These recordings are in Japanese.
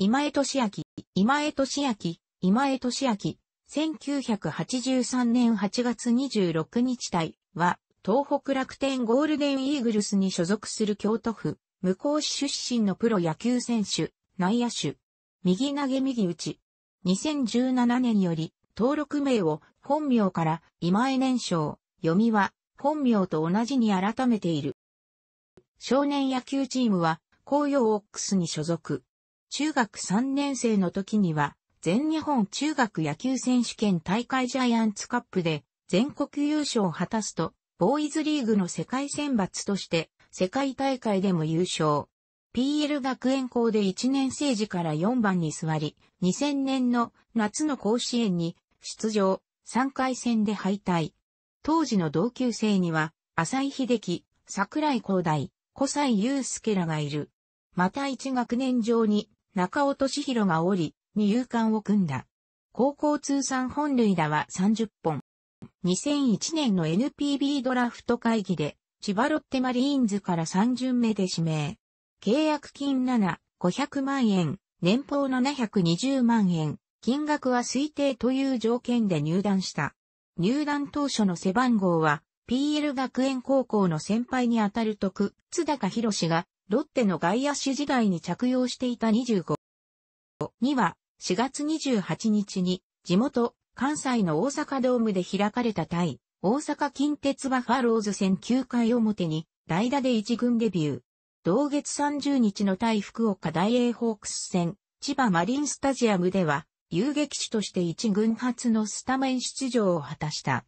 今江俊明、今江俊明、今江俊明、1983年8月26日隊は、東北楽天ゴールデンイーグルスに所属する京都府、向こう市出身のプロ野球選手、内野手、右投げ右打ち。2017年より、登録名を本名から今江年少、読みは本名と同じに改めている。少年野球チームは、紅葉オックスに所属。中学3年生の時には、全日本中学野球選手権大会ジャイアンツカップで全国優勝を果たすと、ボーイズリーグの世界選抜として世界大会でも優勝。PL 学園校で1年生時から4番に座り、2000年の夏の甲子園に出場、3回戦で敗退。当時の同級生には、浅井秀樹、桜井光大、小西祐介らがいる。また1学年上に中尾敏弘がおり、二遊間を組んだ。高校通算本塁打は30本。2001年の NPB ドラフト会議で、千葉ロッテマリーンズから3巡目で指名。契約金7、500万円、年俸720万円、金額は推定という条件で入団した。入団当初の背番号は、PL 学園高校の先輩にあたる徳、津高博が、ロッテの外野手時代に着用していた25。には、4月28日に、地元、関西の大阪ドームで開かれた対、大阪近鉄バファローズ戦9回表に、代打で一軍デビュー。同月30日の対福岡大英ホークス戦、千葉マリンスタジアムでは、遊撃手として一軍初のスタメン出場を果たした。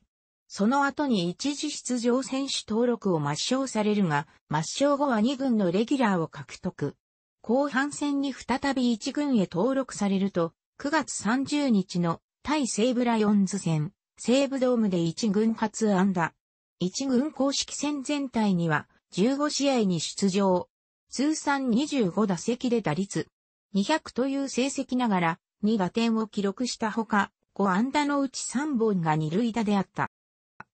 その後に一時出場選手登録を抹消されるが、抹消後は二軍のレギュラーを獲得。後半戦に再び一軍へ登録されると、9月30日の対西武ライオンズ戦、西武ドームで一軍初安打。一軍公式戦全体には15試合に出場。通算25打席で打率200という成績ながら2打点を記録したほか、5安打のうち3本が二塁打であった。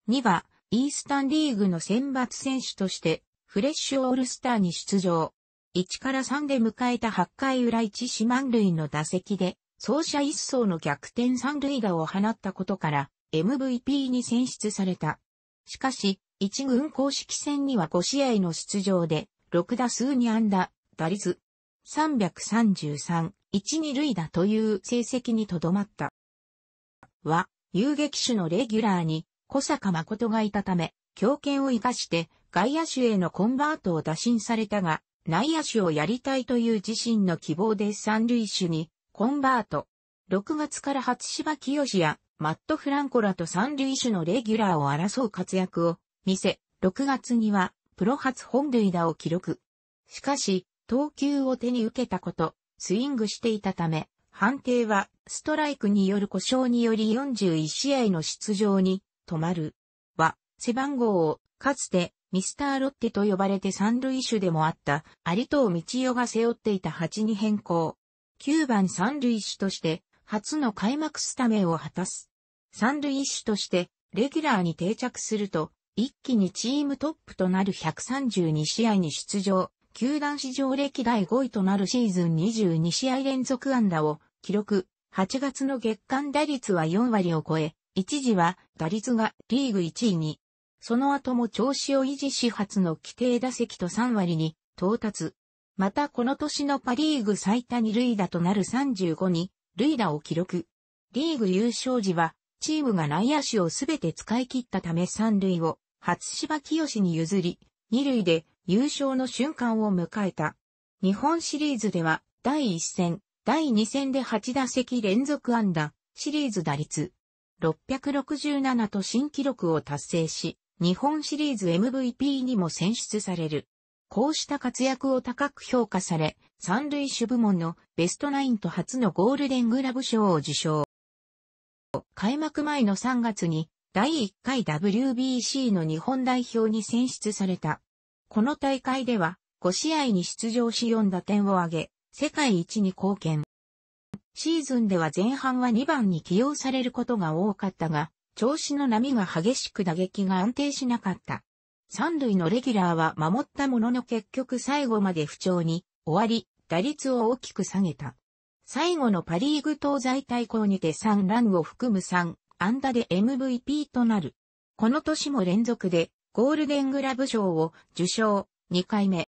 2は、イースタンリーグの選抜選手として、フレッシュオールスターに出場。1から3で迎えた8回裏1四満塁の打席で、走者一層の逆転三塁打を放ったことから MVP に選出された。しかし、一軍公式戦には5試合の出場で、6打数2安打、打率333、1、2塁打という成績にとどまった。は、遊撃手のレギュラーに小坂誠がいたため、強肩を活かして外野手へのコンバートを打診されたが、内野手をやりたいという自身の希望で三塁手にコンバート。6月から初芝清やマット・フランコらと三塁手のレギュラーを争う活躍を見せ、6月にはプロ初本塁打を記録。しかし、投球を手に受けたこと、スイングしていたため、判定はストライクによる故障により41試合の出場に止まる。は、背番号を、かつて、ミスターロッテと呼ばれて三塁手でもあった、有藤道代が背負っていた8に変更。9番三塁手として、初の開幕スタメンを果たす。三塁手として、レギュラーに定着すると、一気にチームトップとなる132試合に出場。球団史上歴代5位となるシーズン22試合連続安打を記録。8月の月間打率は4割を超え、一時は打率がリーグ1位に、その後も調子を維持し初の規定打席と3割に到達。またこの年のパリーグ最多に塁打となる35に塁打を記録。リーグ優勝時はチームが内野手をすべて使い切ったため三塁を初芝清に譲り、二塁で優勝の瞬間を迎えた。日本シリーズでは第1戦、第2戦で8打席連続安打、シリーズ打率667と新記録を達成し、日本シリーズ MVP にも選出される。こうした活躍を高く評価され、三塁手部門のベストナインと初のゴールデングラブ賞を受賞。開幕前の3月に第1回 WBC の日本代表に選出された。この大会では5試合に出場し4打点を挙げ、世界一に貢献。シーズンでは前半は2番に起用されることが多かったが、調子の波が激しく打撃が安定しなかった。三塁のレギュラーは守ったものの結局最後まで不調に終わり、打率を大きく下げた。最後のパリーグ東西対抗にて3ランを含む3安打で MVP となる。この年も連続でゴールデングラブ賞を受賞2回目。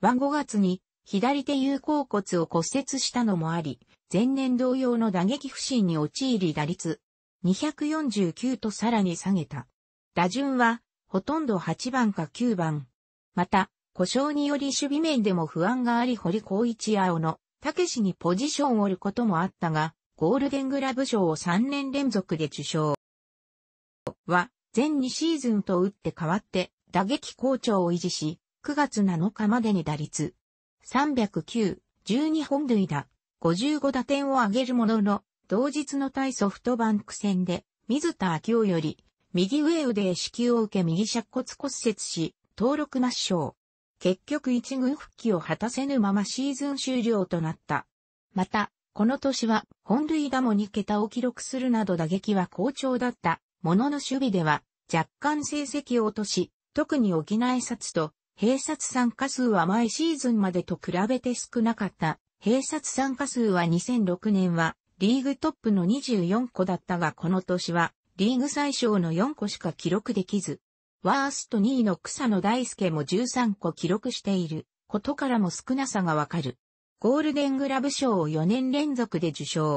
は5月に左手有効骨を骨折したのもあり、前年同様の打撃不振に陥り打率249とさらに下げた。打順はほとんど8番か9番。また、故障により守備面でも不安があり堀光一や小野、武士にポジションを折ることもあったが、ゴールデングラブ賞を3年連続で受賞。は、全2シーズンと打って変わって打撃好調を維持し、9月7日までに打率309、12本塁打、55打点を挙げるものの、同日の対ソフトバンク戦で、水田明夫より、右上腕へ支給を受け右尺骨骨折し、登録抹消。結局一軍復帰を果たせぬままシーズン終了となった。また、この年は本塁打も2桁を記録するなど打撃は好調だったものの守備では若干成績を落とし、特に沖縄札と併殺参加数は前シーズンまでと比べて少なかった。併殺参加数は2006年はリーグトップの24個だったがこの年はリーグ最小の4個しか記録できず、ワースト2位の草野大輔も13個記録していることからも少なさがわかる。ゴールデングラブ賞を4年連続で受賞。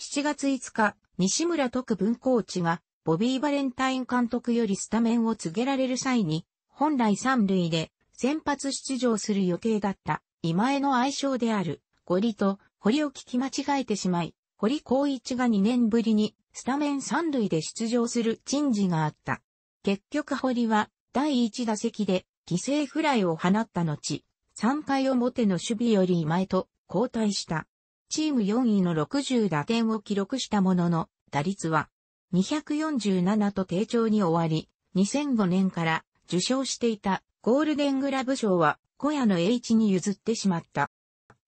7月5日、西村徳文コーチが、ボビー・バレンタイン監督よりスタメンを告げられる際に、本来三塁で先発出場する予定だった今江の愛称であるゴリと堀を聞き間違えてしまい、堀光一が2年ぶりにスタメン三塁で出場する珍事があった。結局堀は第1打席で犠牲フライを放った後、3回表の守備より今江と交代した。チーム4位の60打点を記録したものの、打率は247と低調に終わり、2005年から受賞していたゴールデングラブ賞は小屋の H に譲ってしまった。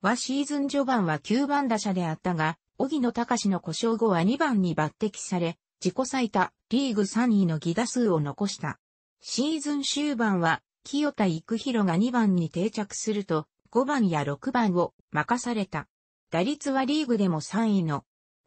はシーズン序盤は9番打者であったが、荻野隆の故障後は2番に抜擢され、自己最多リーグ3位の犠打数を残した。シーズン終盤は清田育弘が2番に定着すると、5番や6番を任された。打率はリーグでも3位の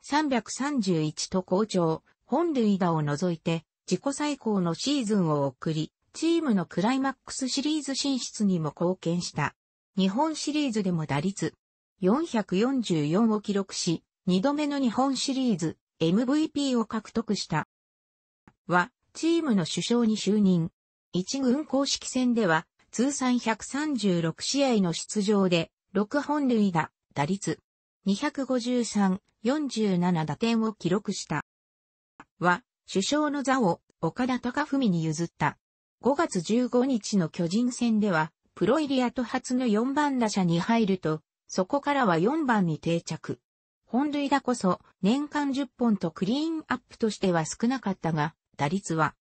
331と好調、本塁打を除いて自己最高のシーズンを送り、チームのクライマックスシリーズ進出にも貢献した。日本シリーズでも打率444を記録し、2度目の日本シリーズ MVP を獲得した。は、チームの首相に就任。一軍公式戦では、通算136試合の出場で、6本塁打、打率253、47打点を記録した。は、首相の座を岡田隆文に譲った。5月15日の巨人戦では、プロ入り後初の4番打者に入ると、そこからは4番に定着。本塁打こそ年間10本とクリーンアップとしては少なかったが、打率は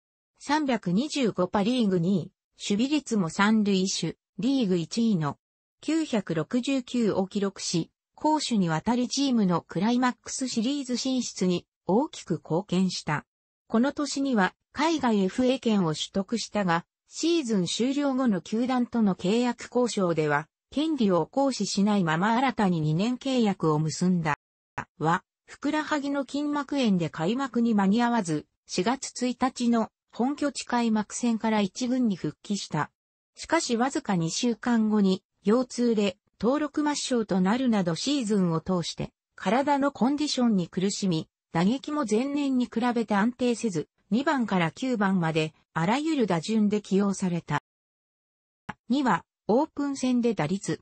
325パリーグ2位、守備率も三塁手、リーグ1位の969を記録し、攻守にわたりチームのクライマックスシリーズ進出に大きく貢献した。この年には海外 FA 権を取得したが、シーズン終了後の球団との契約交渉では、権利を行使しないまま新たに2年契約を結んだ。は、ふくらはぎの筋膜炎で開幕に間に合わず、4月1日の本拠地開幕戦から1軍に復帰した。しかしわずか2週間後に、腰痛で登録抹消となるなどシーズンを通して、体のコンディションに苦しみ、打撃も前年に比べて安定せず、2番から9番まであらゆる打順で起用された。2はオープン戦で打率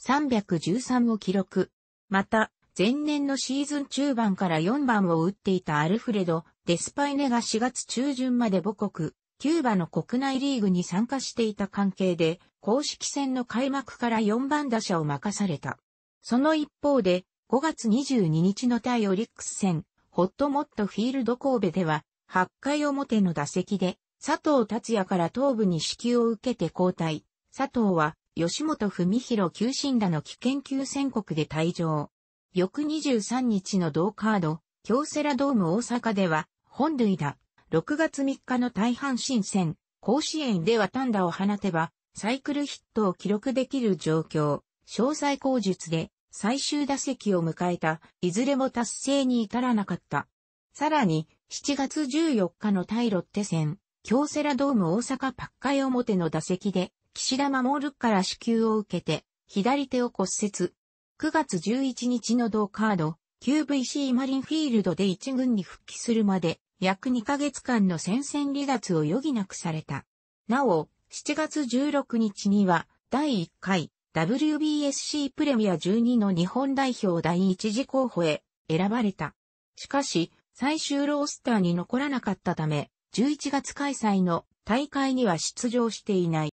313を記録。また、前年のシーズン中盤から4番を打っていたアルフレド・デスパイネが4月中旬まで母国、キューバの国内リーグに参加していた関係で、公式戦の開幕から4番打者を任された。その一方で、5月22日の対オリックス戦、ホットモットフィールド神戸では、8回表の打席で、佐藤達也から頭部に支給を受けて交代。佐藤は、吉本文弘球審らの危険球宣告で退場。翌23日の同カード、京セラドーム大阪では、本塁打。6月3日の大阪新戦、甲子園では単打を放てば、サイクルヒットを記録できる状況。詳細口述で、最終打席を迎えた、いずれも達成に至らなかった。さらに、7月14日の対ロッテ戦、京セラドーム大阪パッカイ表の打席で、岸田守から支給を受けて、左手を骨折。9月11日の同カード、QVC マリンフィールドで一軍に復帰するまで、約2ヶ月間の戦線離脱を余儀なくされた。なお、7月16日には、第1回 WBSC プレミア12の日本代表第一次候補へ選ばれた。しかし、最終ロースターに残らなかったため、11月開催の大会には出場していない。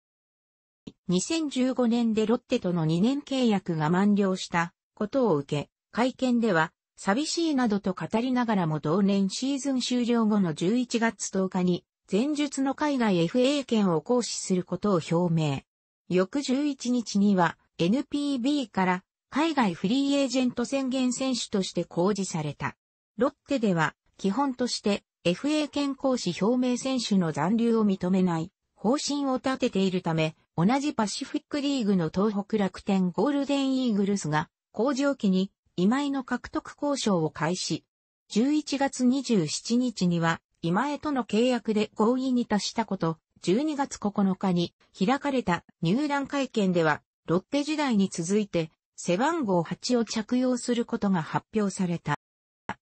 2015年でロッテとの2年契約が満了したことを受け、会見では、寂しいなどと語りながらも同年シーズン終了後の11月10日に、前述の海外 FA 権を行使することを表明。翌11日には NPB から海外フリーエージェント宣言選手として公示された。ロッテでは基本として FA 権行使表明選手の残留を認めない方針を立てているため、同じパシフィックリーグの東北楽天ゴールデンイーグルスが工場期に今井の獲得交渉を開始。11月27日には今江との契約で合意に達したこと、12月9日に開かれた入団会見では、ロッテ時代に続いて背番号8を着用することが発表された。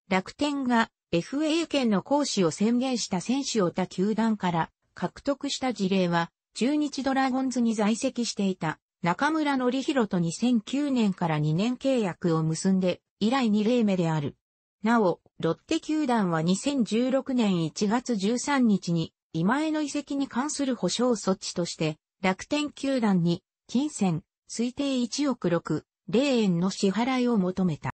楽天が FA 権の行使を宣言した選手を他球団から獲得した事例は、中日ドラゴンズに在籍していた中村則弘と2009年から2年契約を結んで以来2例目である。なお、ロッテ球団は2016年1月13日に今江の移籍に関する保証措置として楽天球団に金銭推定1億6、0円の支払いを求めた。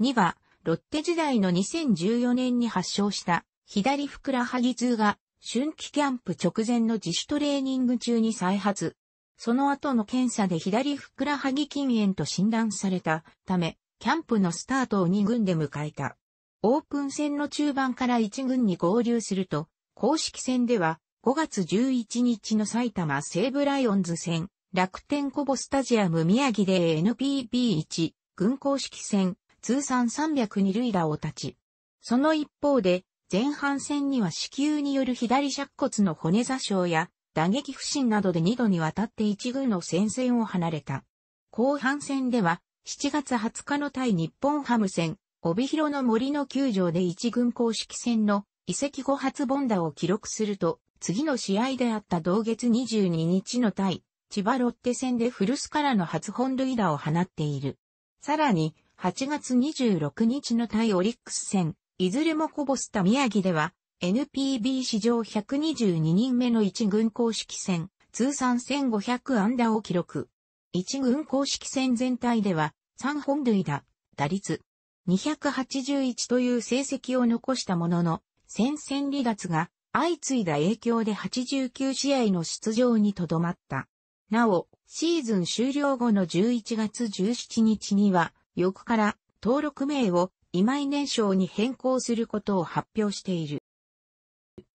2は、ロッテ時代の2014年に発症した左ふくらはぎ痛が春季キャンプ直前の自主トレーニング中に再発。その後の検査で左ふくらはぎ筋炎と診断されたため、キャンプのスタートを2軍で迎えた。オープン戦の中盤から1軍に合流すると、公式戦では5月11日の埼玉西武ライオンズ戦、楽天コボスタジアム宮城で NPB1 軍公式戦通算302塁打を立ち、その一方で、前半戦には子宮による左尺骨の骨座傷や打撃不振などで2度にわたって一軍の戦線を離れた。後半戦では7月20日の対日本ハム戦、帯広の森の球場で一軍公式戦の移籍後初ボンダを記録すると、次の試合であった同月22日の対千葉ロッテ戦で古巣からの初本塁打を放っている。さらに、8月26日の対オリックス戦、いずれもこぼした宮城では、NPB 史上122人目の一軍公式戦、通算1500安打を記録。一軍公式戦全体では、3本塁打、打率281という成績を残したものの、戦線離脱が相次いだ影響で89試合の出場にとどまった。なお、シーズン終了後の11月17日には、翌から登録名を今井年少に変更することを発表している。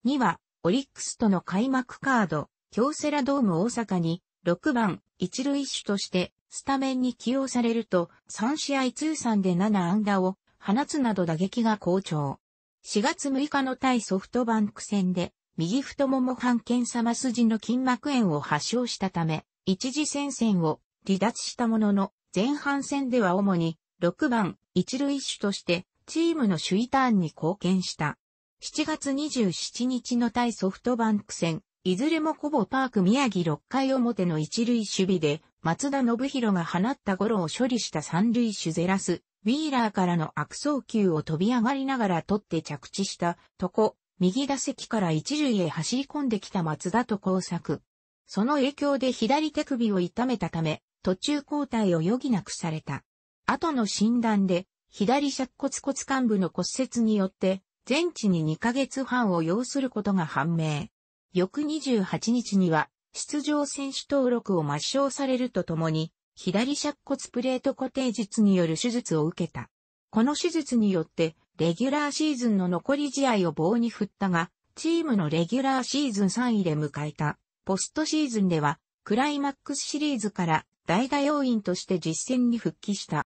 2は、オリックスとの開幕カード、京セラドーム大阪に6番一塁手としてスタメンに起用されると3試合通算で7安打を放つなど打撃が好調。4月6日の対ソフトバンク戦で右太もも半腱様筋の筋膜炎を発症したため一時戦線を離脱したものの前半戦では主に6番一塁手としてチームの首位ターンに貢献した。7月27日の対ソフトバンク戦、いずれもコボパーク宮城6回表の一塁守備で、松田信弘が放ったゴロを処理した三塁手ゼラス、ウィーラーからの悪送球を飛び上がりながら取って着地したとこ、右打席から一塁へ走り込んできた松田と交錯。その影響で左手首を痛めたため、途中交代を余儀なくされた。後の診断で、左尺骨骨幹部の骨折によって、全治に2ヶ月半を要することが判明。翌28日には、出場選手登録を抹消されるとともに、左尺骨プレート固定術による手術を受けた。この手術によって、レギュラーシーズンの残り試合を棒に振ったが、チームのレギュラーシーズン3位で迎えた。ポストシーズンでは、クライマックスシリーズから代打要員として実戦に復帰した。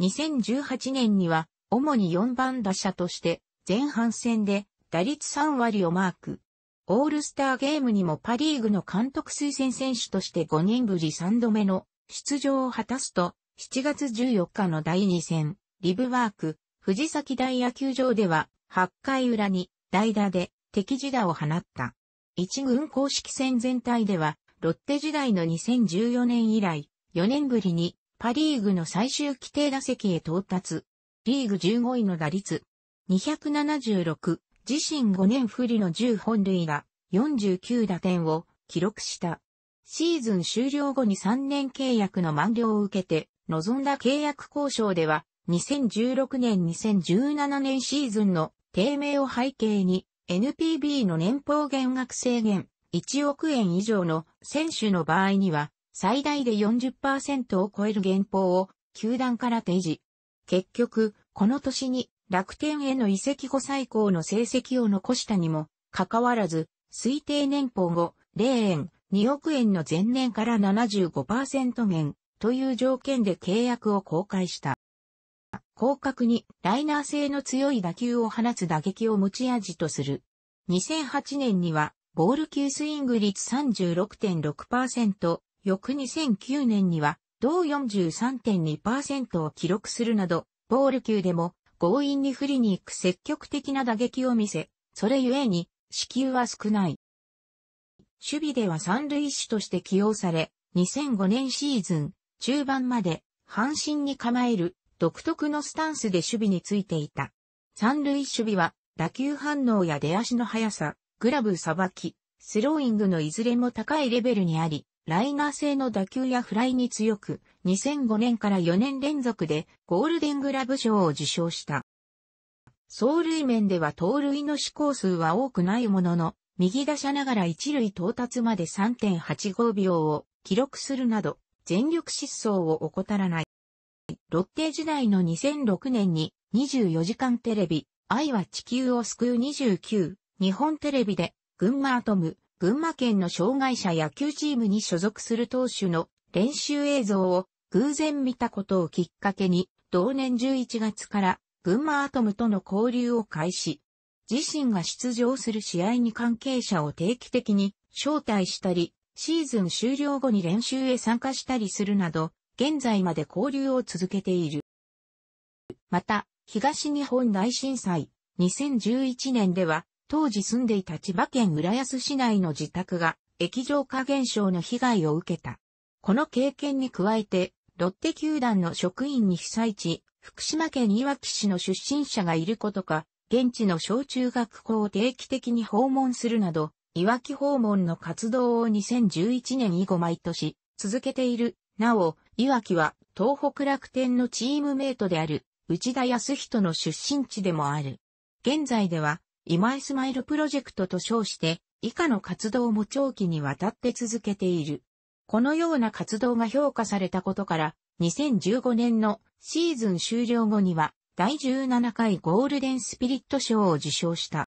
2018年には主に4番打者として前半戦で打率3割をマーク。オールスターゲームにもパリーグの監督推薦選手として5年ぶり3度目の出場を果たすと、7月14日の第2戦、リブワーク、藤崎大野球場では、8回裏に代打で敵自打を放った。一軍公式戦全体では、ロッテ時代の2014年以来、4年ぶりにパリーグの最終規定打席へ到達。リーグ15位の打率、276、自身5年不利の10本塁打、49打点を記録した。シーズン終了後に3年契約の満了を受けて、望んだ契約交渉では、2016年2017年シーズンの低迷を背景に、NPB の年俸減額制限、1億円以上の選手の場合には、最大で40%を超える減俸を球団から提示。結局、この年に楽天への移籍後最高の成績を残したにも、かかわらず、推定年俸後0円、2億円の前年から75%減という条件で契約を公開した。広角にライナー性の強い打球を放つ打撃を持ち味とする。2008年にはボール球スイング率36.6%、翌2009年には同43.2%を記録するなど、ボール球でも強引に振りに行く積極的な打撃を見せ、それゆえに、支給は少ない。守備では三塁手として起用され、2005年シーズン、中盤まで、半身に構える、独特のスタンスで守備についていた。三塁守備は、打球反応や出足の速さ、グラブさばき、スローイングのいずれも高いレベルにあり、ライナー性の打球やフライに強く、2005年から4年連続でゴールデングラブ賞を受賞した。走塁面では盗塁の試行数は多くないものの、右打者ながら一塁到達まで3.85秒を記録するなど、全力疾走を怠らない。ロッテ時代の2006年に24時間テレビ、愛は地球を救う29、日本テレビで、群馬アトム、群馬県の障害者野球チームに所属する投手の練習映像を偶然見たことをきっかけに、同年11月から群馬アトムとの交流を開始。自身が出場する試合に関係者を定期的に招待したり、シーズン終了後に練習へ参加したりするなど、現在まで交流を続けている。また、東日本大震災2011年では当時住んでいた千葉県浦安市内の自宅が液状化現象の被害を受けた。この経験に加えて、ロッテ球団の職員に被災地、福島県いわき市の出身者がいることか、現地の小中学校を定期的に訪問するなど、いわき訪問の活動を2011年以後毎年続けている。なお、いわきは東北楽天のチームメイトである内田康人の出身地でもある。現在では今井スマイルプロジェクトと称して、以下の活動も長期にわたって続けている。このような活動が評価されたことから、2015年のシーズン終了後には、第17回ゴールデンスピリット賞を受賞した。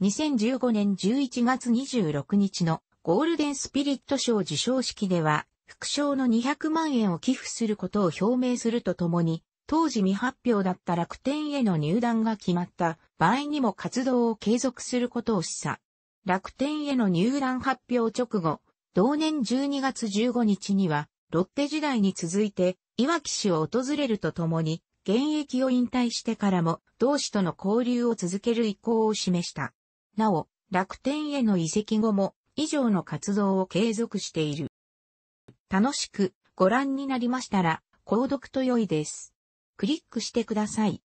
2015年11月26日のゴールデンスピリット賞受賞式では、副賞の200万円を寄付することを表明するとともに、当時未発表だった楽天への入団が決まった場合にも活動を継続することを示唆。楽天への入団発表直後、同年12月15日には、ロッテ時代に続いて、岩木市を訪れるとともに、現役を引退してからも、同氏との交流を続ける意向を示した。なお、楽天への移籍後も、以上の活動を継続している。楽しくご覧になりましたら、購読と良いです。クリックしてください。